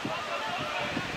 どうだ?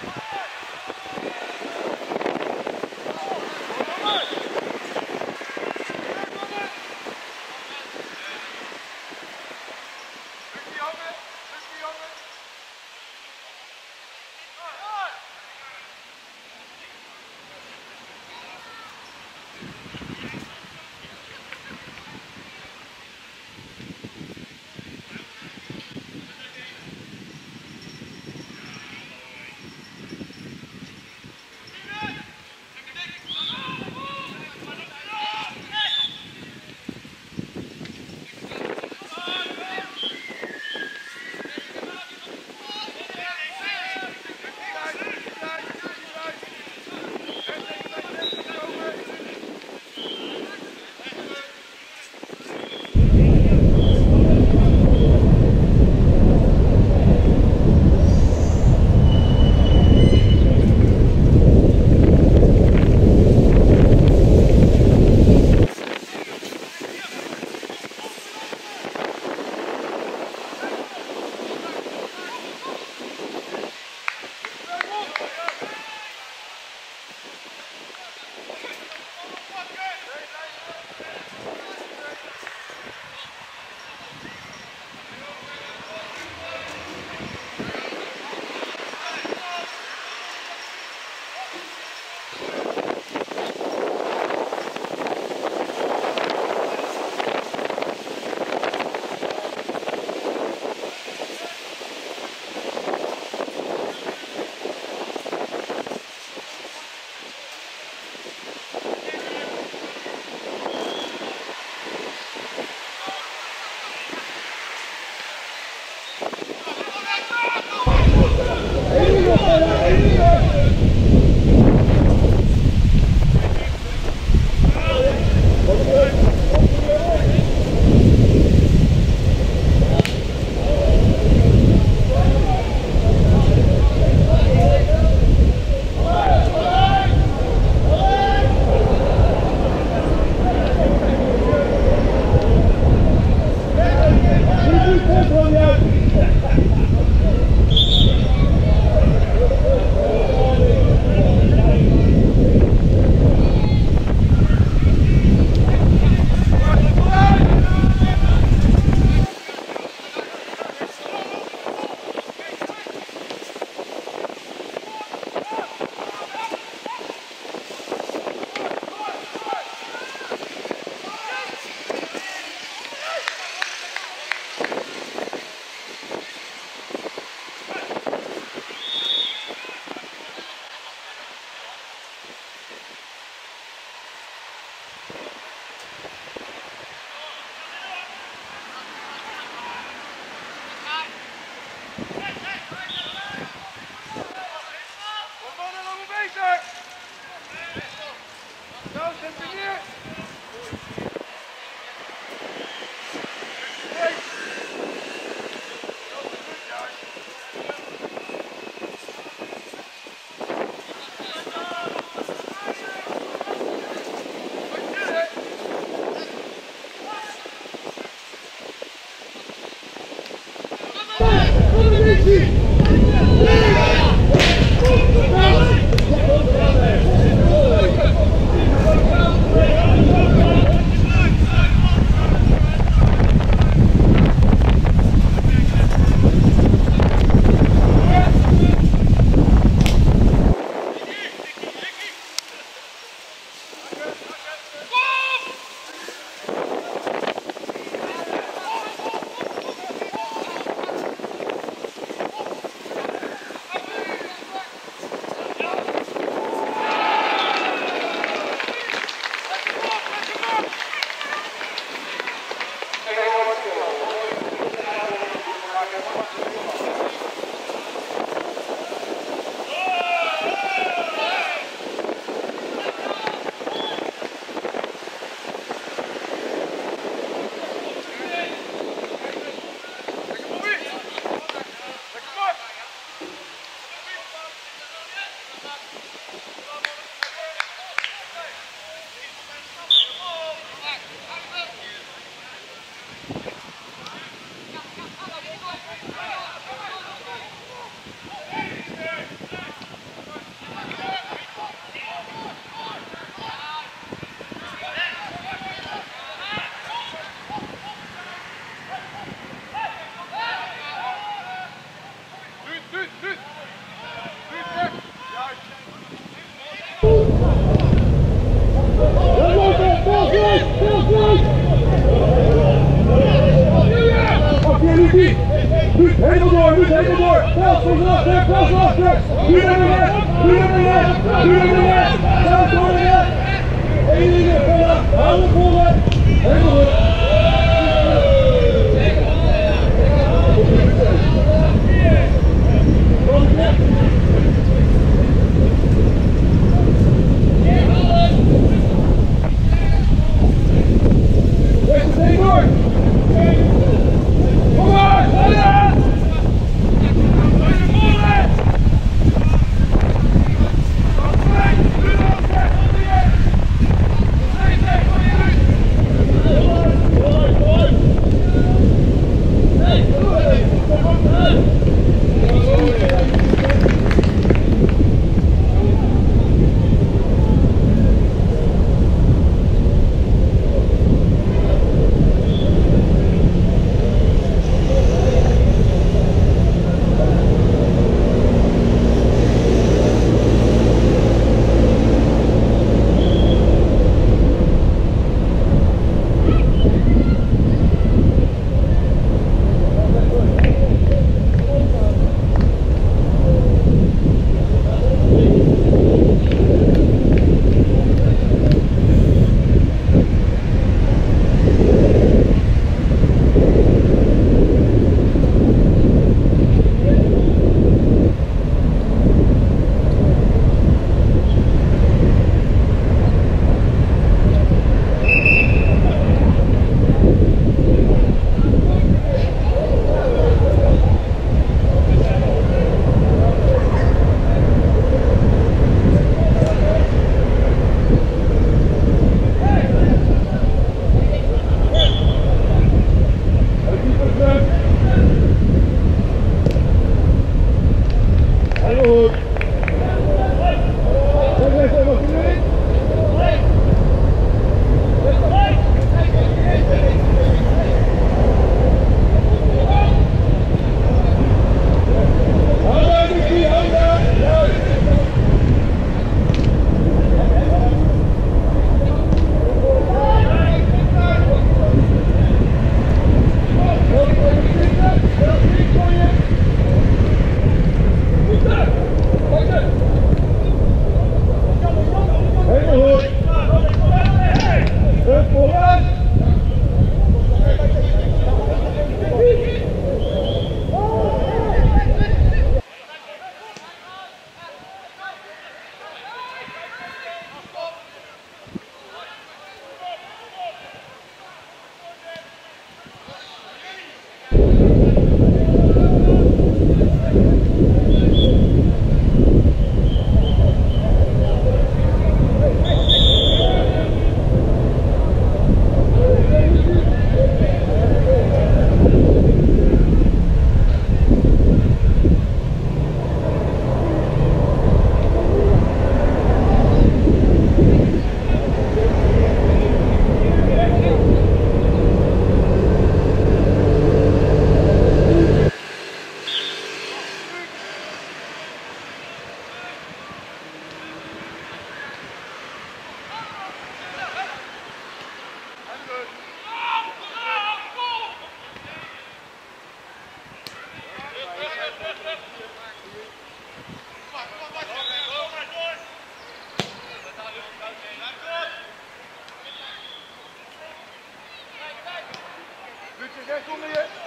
Gel, gel, gel.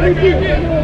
Руки!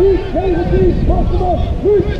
Maar. Ruud, 19, pas hem op, Ruud.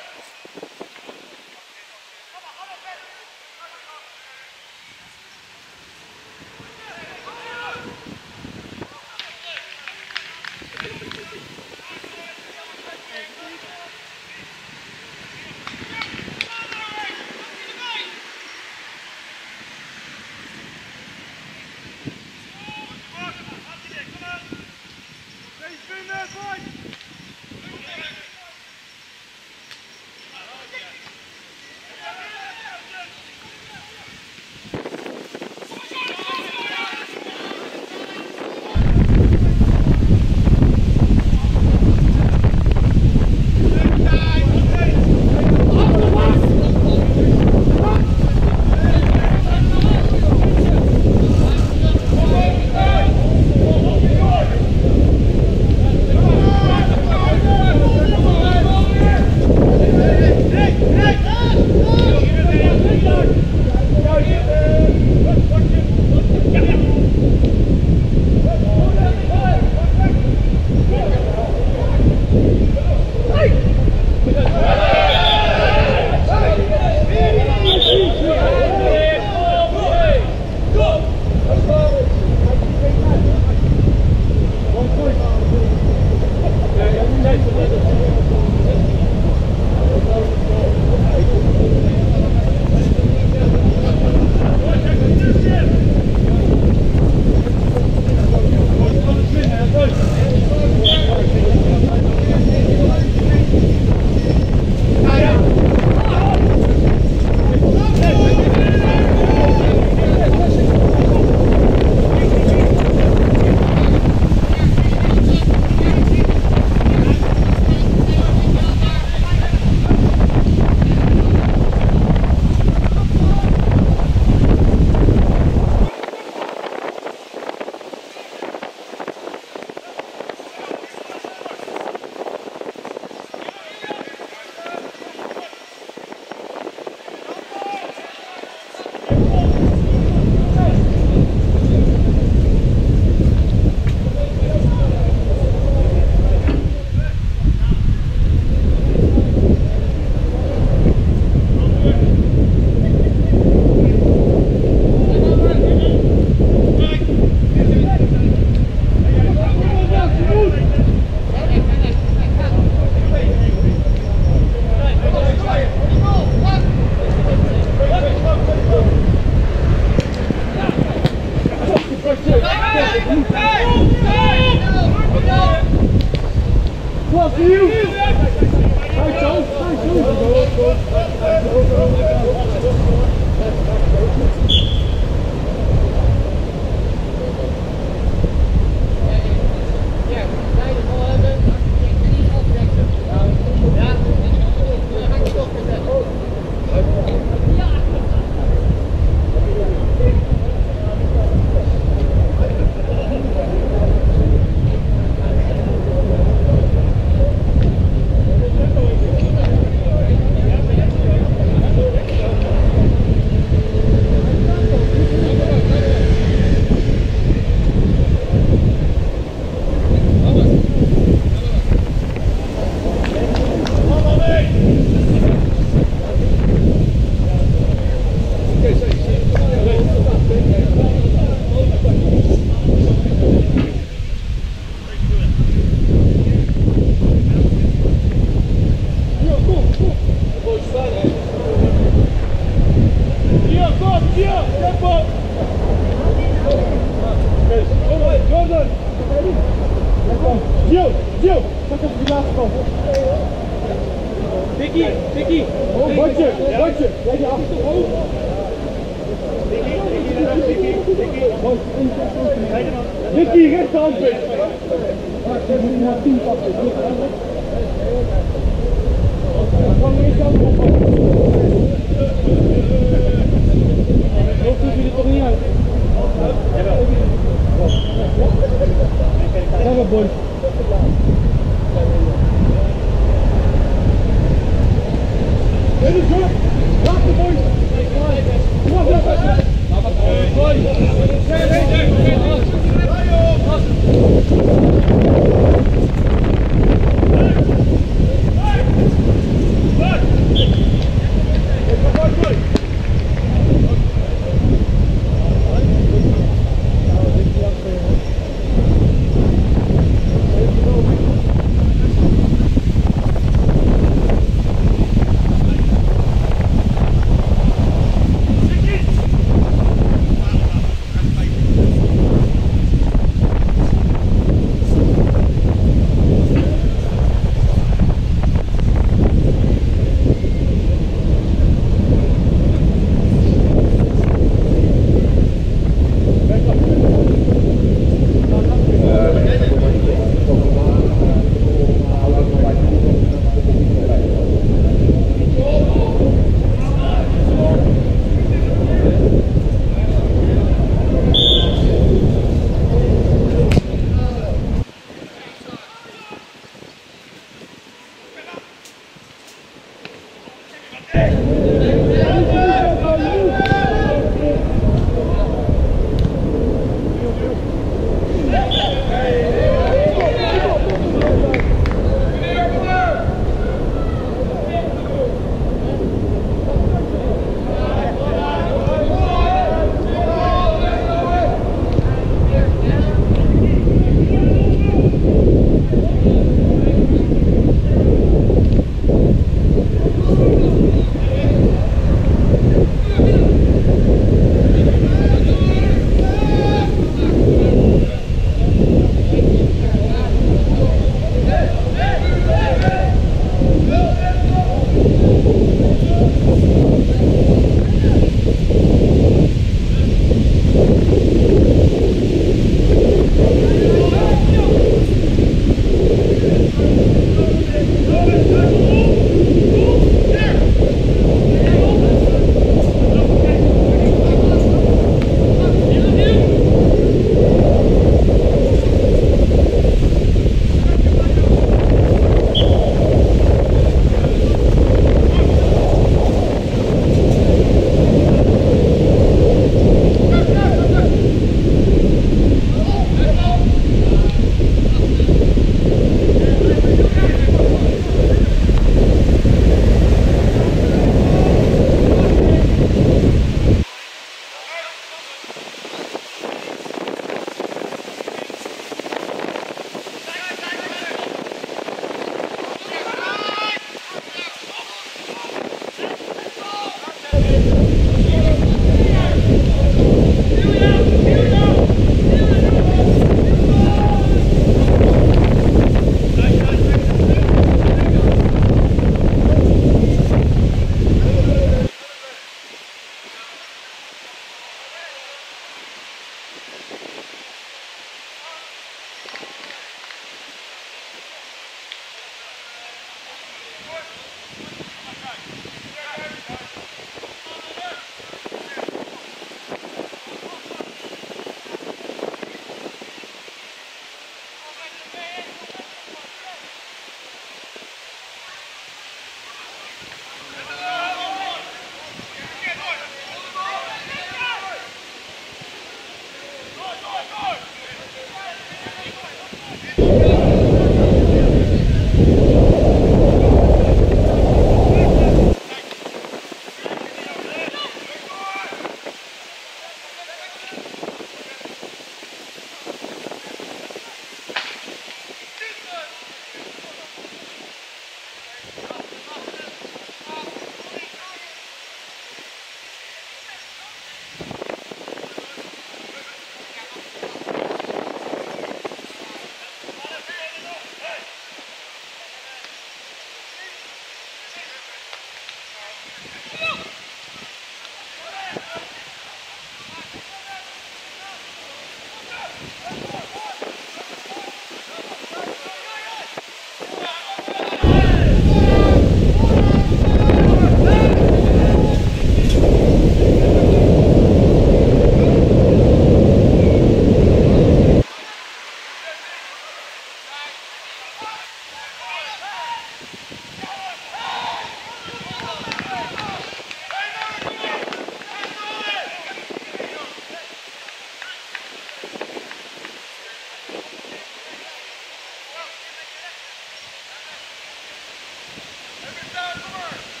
Hey,